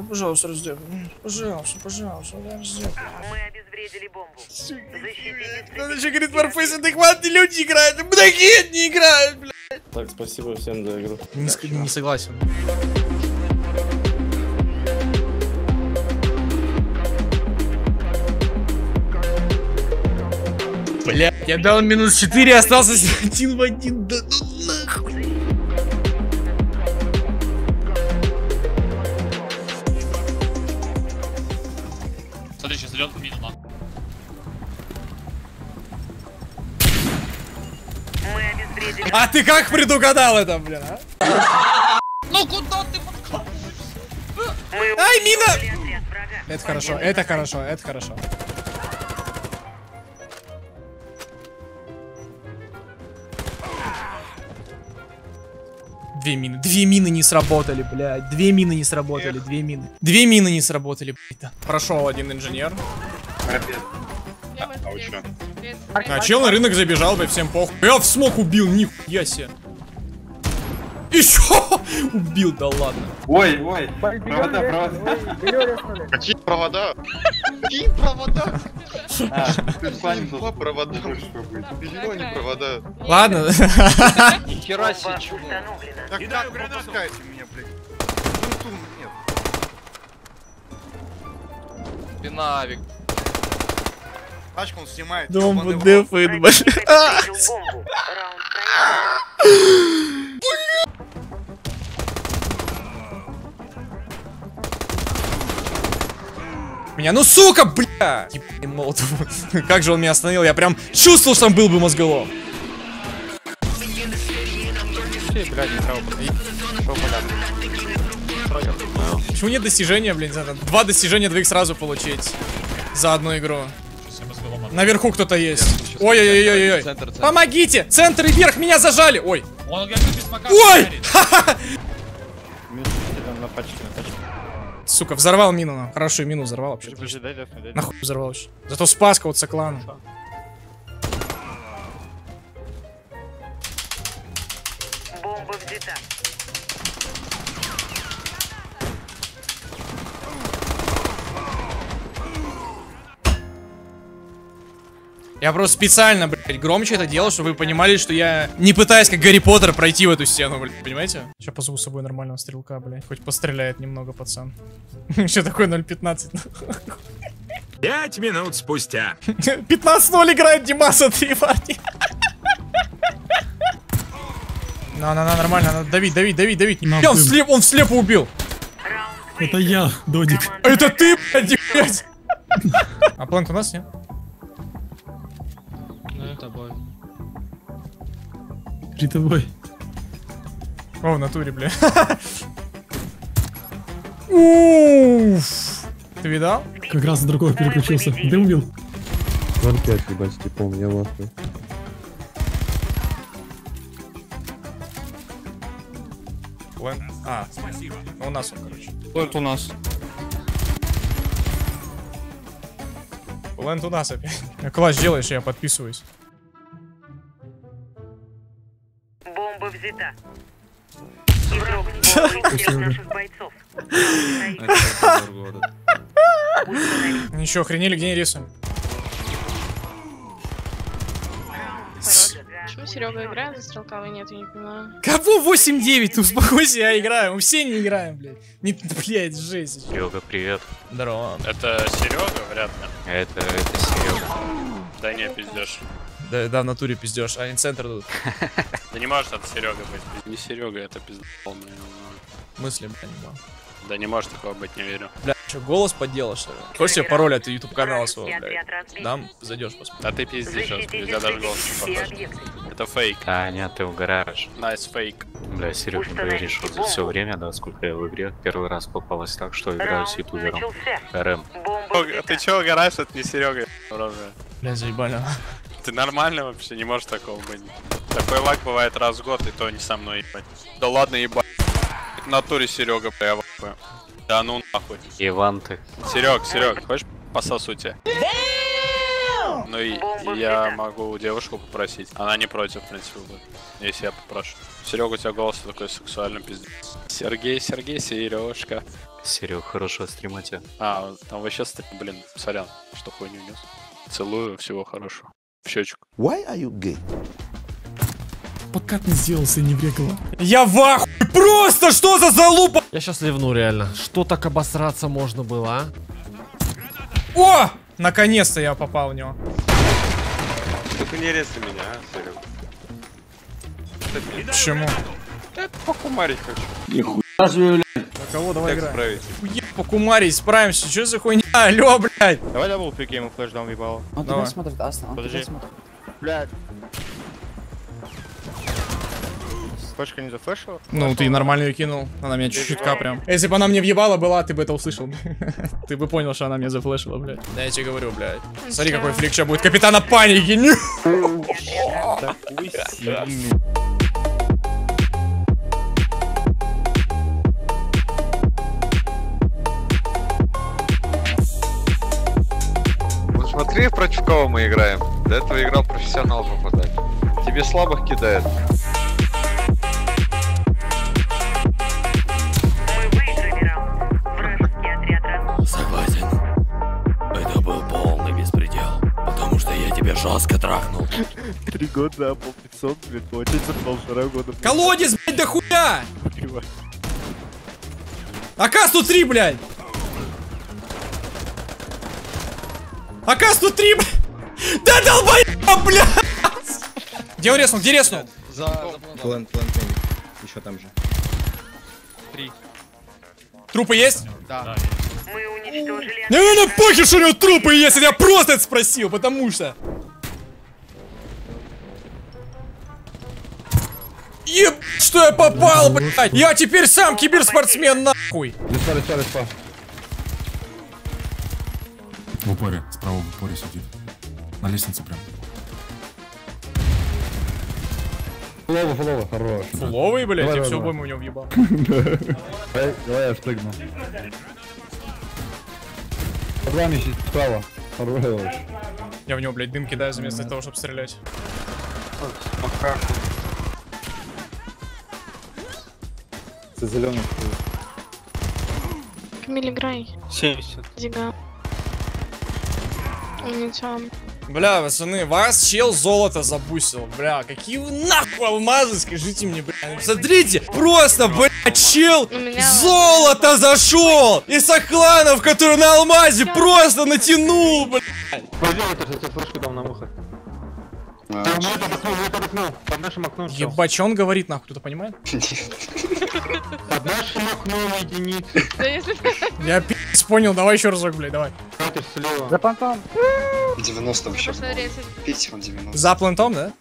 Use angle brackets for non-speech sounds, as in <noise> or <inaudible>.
Пожалуйста, раздел. Пожалуйста, пожалуйста, раздел. Мы обезвредили бомбу. Защитите Он еще говорит, Warface адекватные люди играют, многие не играют, бля. Так, спасибо всем за игру. Не, ск- не согласен. Бля, я дал минус 4, остался <laughs> один в один, да ну нахуй. Смотри, сейчас идет мину, на. Мы обезвредили А ты как предугадал это, блин, а? Ну куда ты подкладываешь? Мы Ай, мина! Это хорошо, это хорошо, это хорошо. Две мины, две мины не сработали, блядь. Две мины не сработали, две мины. Две мины не сработали, блядь. Прошел один инженер. А чел на рынок забежал, блядь, всем похуй. Я в смог убил, нихуя себе. Еще <laughs> убил, да ладно. Ой, ой, провода, провода. Какие провода? Какие провода? А, ты плане Два должен провода. Ладно. Бомба установлена. Так как пропускаете меня, блядь? Тун-тун, нет. Пинавик. Тачку он снимает. Дом рот. дефает, блядь. Меня, ну сука, бля! Ебаный молотов. <laughs> Как же он меня остановил, я прям чувствовал, что он был бы мозголом. Почему нет достижения, блин, за это? Два достижения двоих сразу получить за одну игру. Наверху кто-то есть. Ой-ой-ой-ой-ой. Центр, центр. Помогите! Центр и вверх, меня зажали! Ой! Ой! горит. <laughs> Сука, взорвал мину. ну. Хорошую мину взорвал вообще. Нахуй взорвал вообще. Зато спас кого-то клана. Я просто специально, блядь, громче это делал, чтобы вы понимали, что я не пытаюсь, как Гарри Поттер, пройти в эту стену, блядь, понимаете? Сейчас позову с собой нормального стрелка, блядь. Хоть постреляет немного, пацан. <laughs> Еще такой 0.15. Пять минут спустя. 15-0 играет Димаса, три парни. На, на, на, нормально, надо давить, давить, давить, давить. Бля, он, слеп, он слепо убил. Это я, Додик. Команда Это ты, блядь, блядь. А планк у нас, нет? При тобой. О, в натуре, бля. Уф. Ты видал? Как раз на другого переключился. Ты убил? 0,5, ебать, типом, я в. План. А, ну, у нас он, короче. Плент у нас. Плент у нас опять. Класс делаешь, я подписываюсь. Бомба взята. Игрок бомбы всех наших бойцов. Ничего, охренели, где не рисуем? Почему Серега играет за стрелка, а вы нет, я не понимаю. Кого 8-9? Ты успокойся, я играю. Мы все не играем, блядь. Не, блядь, жесть. Серега, привет. Здорово. Это Серега, вряд ли. Это, это Серега. Да не, пиздешь. Да, да, в натуре пиздешь. А, центр тут. Да не может это Серега быть. Не Серега, это пизда полная. Мысли, бля, не дал. Да не может такого быть, не верю. Бля, что, голос подделал, что ли? Хочешь себе пароль от YouTube канала своего, блядь? Дам, зайдешь посмотри. А ты пиздишь сейчас, Защитите я даже голос не похож. Это фейк. Нет, ты угораешь. Nice fake. Бля, Серег, не поверишь, что за все время, да, сколько я в игре, первый раз попалось так, что играю с ютубером. РМ. Ты чё угораешь, это не Серега, оружие. Бля, заебали. <laughs> Ты нормально вообще, не может такого быть. Такой лаг бывает раз в год, и то не со мной ебать. Да ладно ебать. В натуре Серега, бля, я. Да ну нахуй. Иван ты. Серег, Серег, хочешь пососу тебя? Ну и я могу девушку попросить. Она не против, в принципе, будет. Если я попрошу. Серега, у тебя голос такой сексуальный, пиздец. Сергей, Сергей, Сережка. Серег, хорошего стрима тебе. А, там вообще стрим, блин, сорян, что хуйню нес. Целую, всего хорошего. В щечку. Why are you gay? Подкат не сделался и не врегало. Я в ахуе! Просто что за залупа? Я сейчас ливну реально. Что так обосраться можно было, а? О! Наконец-то я попал в него. Только не резай меня, а, Серег. Почему? Да покумарить хочу. На кого давай Как играем? справить? Хуя покумарить, справимся. Что за хуйня? <laughs> Алло, блядь. Давай double peek ему flash дам ебало. Он Давай. тебя смотрит, Асна, он Подожди. тебя смотрит. Блядь. Флешка не зафлешила? Ну, ты нормально ее кинул. Она меня чуть-чуть прям. Если бы она мне въебала была, ты бы это услышал. <laughs> Ты бы понял, что она мне зафлешила, блядь. Да я тебе говорю, блядь. Смотри, какой флик сейчас будет. Капитана паники. Смотри, против кого мы играем. До этого играл профессионал попадать. Тебе слабых кидает. Три года, по 500, блин, за полтора года. Колодец, блядь, да хуя! Акас тут три, блядь! Акас тут три, блядь! Да долбоёб, блядь! Где он резнул? Где резнул? План, план, Еще там же. Трупы есть? Мы уничтожили Не, не, не, похер, что у него трупы есть, я просто это спросил, потому что... Еб, что я попал, блядь! Я теперь сам киберспортсмен, нахуй! Леса, леса, леса. В упоре, справа в упоре сидит. На лестнице прям. Фулова, фулова, хорош. Фуловый, блядь, Давай, я давай, все давай. бы у него въебал. <laughs> Давай, давай я встыгну. Под вами сидит справа. Хорош. Я в него, блядь, дым кидаю вместо того, чтобы стрелять. Ты зеленый. Камиль, играй. 70. Дига. Унитян. Бля, пацаны, вас чел золото забусил. Бля, какие вы нахуй алмазы, скажите мне, бля. Смотрите, просто, бля, чел золото зашел. Из кланов, который на алмазе просто натянул, бля. Под нашим окном. Ебать, он говорит, нахуй, кто-то понимает? Под нашим окном единицы. <laughs> Я пи***ц понял, давай еще разок, блядь, давай. Слева. За понтом. 90 вообще. Питер 90. За плентом, да?